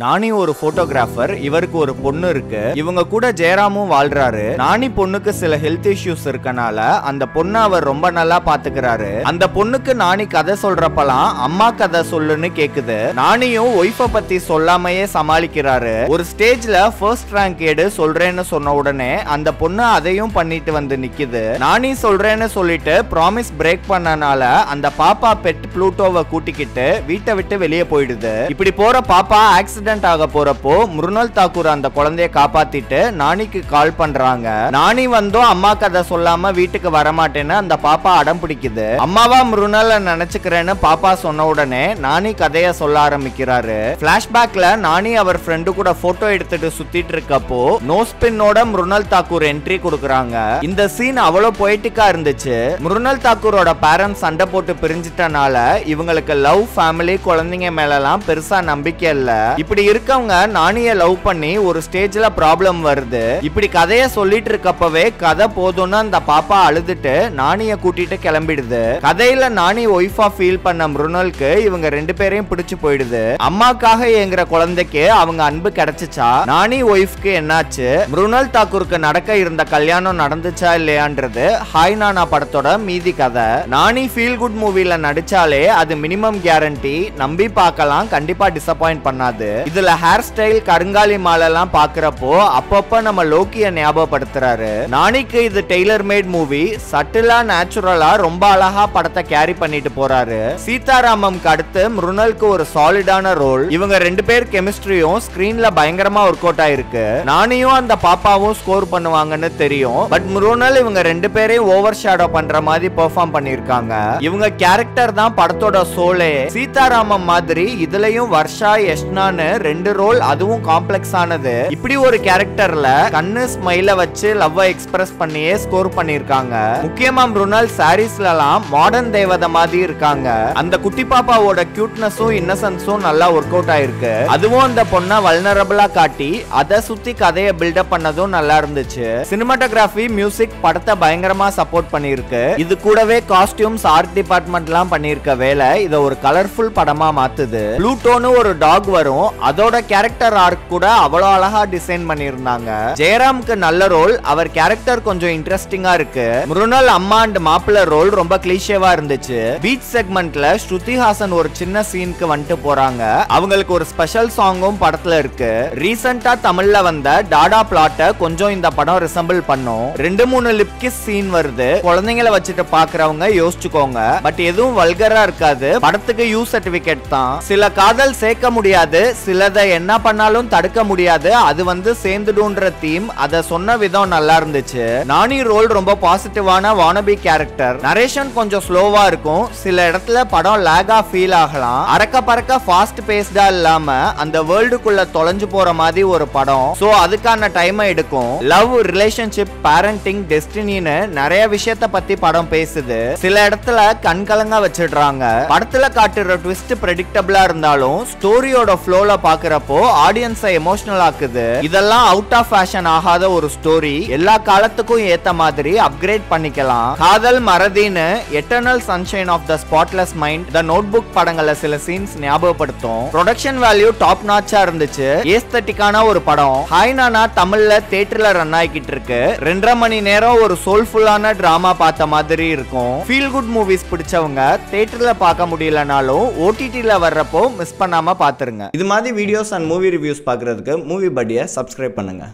நானி ஒரு போட்டோகிராஃபர் இவருக்கு ஒரு பொண்ணு இருக்கு. இவங்க கூட ஜெயராமும் வாழ்றாரு. நானி பொண்ணுக்கு சில ஹெல்த் இஷ்யூஸ் இருக்கனால அந்த பொண்ணை அவர் ரொம்ப நல்லா பாத்துக்கிறாரு. அந்த பொண்ணுக்கு நானி கதை சொல்றப்பலாம் அம்மா கதை சொல்லுன்னு கேக்குது. நானியும் ஒய்ஃப பத்தி சொல்லாமையே சமாளிக்கிறாரு. ஒரு ஸ்டேஜ்ல ஃபர்ஸ்ட் ரேங்க் எடு சொல்றேன்னு சொன்ன உடனே அந்த பொண்ணு அதையும் பண்ணிட்டு வந்து நிக்குது. நானி சொல்றேன்னு சொல்லிட்டு ப்ராமிஸ் பிரேக் பண்ணனால அந்த பாப்பா பெட் ப்ளூட்டோவை கூட்டிக்கிட்டு வீட்டை விட்டு வெளியே போயிடுது. இப்படி போற பாப்பா ஆக்சிடென்ட் ஆக போறப்போ மிருனால் தாக்கூர் அந்த குழந்தைய காப்பாத்திட்டு நானிக்கு கால் பண்றாங்க. நானி வந்தும் அம்மா கதை சொல்லாம வீட்டுக்கு வரமாட்டேன்னு அந்த பாப்பா அடம் பிடிக்குது. அம்மாவா மிருனால நினைச்சுக்கிறேன்னு பாப்பா சொன்ன உடனே நானி கதைய சொல்ல ஆரம்பிக்கிறாரு. பிளாஷ்பேக்ல நானி அவர் ஃப்ரெண்டு கூட போட்டோ எடுத்துட்டு சுத்திட்டு இருக்கப்போ நோஸ்பின்னோட மிருனால் தாக்கூர் என்ட்ரி கொடுக்குறாங்க. இந்த சீன் அவ்வளவு பொய்டிக்கா இருந்துச்சு. மிருனால் தாக்கூரோட பேரண்ட்ஸ் சண்டை போட்டு பிரிஞ்சிட்டனால இவங்களுக்கு லவ் ஃபேமிலி குழந்தைங்க மேலலாம் பெருசா நம்பிக்கை இல்ல. இப்படி இப்படி இருக்கவங்க நானிய லவ் பண்ணி ஒரு ஸ்டேஜ்ல ப்ராப்ளம் வருது. இப்படி கதைய சொல்லிட்டு இருக்கப்பவே கதை போதும்னு அந்த பாப்பா அழுதுட்டு நானிய கூட்டிட்டு கிளம்பிடுது. கதையில நானி ஒய்ஃபா ஃபீல் பண்ண மிருனலுக்கு இவங்க ரெண்டு பேரையும் பிடிச்சு போயிடுது. அம்மாக்காக ஏங்குற குழந்தைக்கு அவங்க அன்பு கிடைச்சிச்சா? நானி ஒய்ஃப்க்கு என்னாச்சு? மிருனல் தாக்கூருக்கு நடக்க இருந்த கல்யாணம் நடந்துச்சா இல்லையான்றது ஹாய் நானா படத்தோட மீதி கதை. நானி ஃபீல் குட் மூவில நடிச்சாலே அது மினிமம் கேரண்டி நம்பி பார்க்கலாம் கண்டிப்பா டிசப்பாயிண்ட் பண்ணாது. இதுல ஹேர் ஸ்டைல் கருங்காலி மாலை எல்லாம் பாக்குறப்போ அப்பப்ப நம்ம லோக்கிய ஞாபகப்படுத்துறாரு. நானிக்கு இது டெய்லர் மேட் மூவி சட்டிலா நேச்சுரலா ரொம்ப அழகா படத்தை கேரி பண்ணிட்டு போறாரு. சீதாராமம்க்கு அடுத்து மிருனலுக்கு ஒரு சாலிடான ரோல் இவங்க ரெண்டு பேர் கெமிஸ்ட்ரியும் ஸ்கிரீன்ல பயங்கரமா ஒர்க் அவுட் ஆயிருக்கு. நானியும் அந்த பாப்பாவும் ஸ்கோர் பண்ணுவாங்கன்னு தெரியும். பட் மிருனல் இவங்க ரெண்டு பேரையும் ஓவர் ஷேடோ பண்ற மாதிரி பெர்ஃபார்ம் பண்ணிருக்காங்க இவங்க கேரக்டர் தான் படத்தோட சோலே சீதாராமம் மாதிரி இதுலயும் வர்ஷா யஷ்னான்னு ரெண்டு ரோல் அதுவும் காம்ப்ளெக்ஸ் ஆனது. இப்படி ஒரு கேரக்டர்ல கண்ணு ஸ்மைல வச்சு லவ் எக்ஸ்பிரஸ் பண்ணியே ஸ்கோர் பண்ணிருக்காங்க முக்கியமா ருனல் சாரீஸ்ல எல்லாம் மாடர்ன் தேவதை மாதிரி இருக்காங்க. அந்த குட்டி பாப்பாவோட கியூட்னஸும் இன்னசென்ஸும் நல்லா ஒர்க் அவுட் ஆயிருக்கு. அதுவும் அந்த பொண்ணை வல்னரபிளா காட்டி அதை சுத்தி கதையை பில்டப் பண்ணதும் நல்லா இருந்துச்சு. சினிமாட்டோகிராஃபி மியூசிக் படத்தை பயங்கரமா சப்போர்ட் பண்ணிருக்கு இது கூடவே காஸ்டியூம்ஸ் ஆர்ட் டிபார்ட்மெண்ட் எல்லாம் பண்ணிருக்க வேலை இதை ஒரு கலர்ஃபுல் படமா மாத்துது. ப்ளூட்டோன்னு ஒரு டாக் வரும் அதோட கேரக்டர் ஆர்க் கூட அவ்வளோ அழகா டிசைன் பண்ணியிருந்தாங்க. ஜெயராம்க்கு நல்ல ரோல் அவர் கேரக்டர் கொஞ்சம் இன்ட்ரெஸ்டிங்கா இருக்கு. மிருனல் அம்மா அண்ட் மாப்பிள்ள ரோல் ரொம்ப கிளீஷேவா இருந்துச்சு. பீச் செக்மெண்ட்ல ஸ்ருதி ஹாசன் ஒரு சின்ன சீனுக்கு வந்துட்டு போறாங்க. அவங்களுக்கு ஒரு ஸ்பெஷல் சாங்கும் படத்துல இருக்கு. ரீசெண்டா தமிழ்ல வந்த டாடா பிளாட்டை கொஞ்சம் இந்த படம் ரிசம்பிள் பண்ணும். ரெண்டு மூணு லிப்கிஸ் சீன் வருது. குழந்தைங்களை வச்சுட்டு பாக்குறவங்க யோசிச்சுக்கோங்க. பட் எதுவும் வல்கரா இருக்காது. படத்துக்கு யூ சர்டிபிகேட் தான். சில காதல் சேர்க்க முடியாது. சிலதை என்ன பண்ணாலும் தடுக்க முடியாது. அது வந்து சேர்ந்துடுன்ற தீம் அதை சொன்ன விதம் நல்லா இருந்துச்சு. நானி ரோல் ரொம்ப பாசிட்டிவான வானபி கேரக்டர் நரேஷன் கொஞ்சம் ஸ்லோவா இருக்கும். சில இடத்துல படம் லேகா ஃபீல் ஆகலாம். அறக்க பறக்க ஃபாஸ்ட் பேஸ்டா இல்லாம அந்த வேர்ல்டுக்குள்ள தொலைஞ்சு போற மாதிரி ஒரு படம். சோ அதுக்கான டைம் எடுக்கும். லவ் ரிலேஷன்ஷிப் பேரண்டிங் டெஸ்டினின்னு நிறைய விஷயத்த பத்தி படம் பேசுது. சில இடத்துல கண்கலங்க வச்சிடுறாங்க. படத்துல காட்டுற ட்விஸ்ட் ப்ரெடிக்டபிளா இருந்தாலும் ஸ்டோரியோட ஃப்ளோல பாக்குறப்போ ஆடியன்ஸை எமோஷனல் ஆக்குது. இதெல்லாம் அவுட் ஆஃப் ஃபேஷன் ஆகாத ஒரு ஸ்டோரி எல்லா காலத்துக்கும் ஏத்த மாதிரி அப்கிரேட் பண்ணிக்கலாம். காதல் மறதின்னு Eternal Sunshine of the Spotless Mind the Notebook படங்கள்ல சில சீன்ஸ் ஞாபகப்படுத்தும். ப்ரொடக்ஷன் வேல்யூ டாப் நாச்சா இருந்துச்சு. ஏஸ்தட்டிக்கான ஒரு படம். ஹாய் நானா தமிழ்ல தேட்டர்ல ரன் ஆகிக்கிட்டு இருக்கு. ரெண்டரை மணி நேரம் ஒரு சோல்ஃபுல்லான டிராமா பார்த்த மாதிரி இருக்கும். ஃபீல் குட் மூவிஸ் பிடிச்சவங்க தேட்டர்ல பார்க்க முடியலனாலும் ஓடிடில வர்றப்போ மிஸ் பண்ணாம பாத்துருங்க இது மாதிரி வீடியோஸ் அண்ட் மூவி ரிவ்யூஸ் பார்க்குறதுக்கு மூவி படியை சப்ஸ்கிரைப் பண்ணுங்க.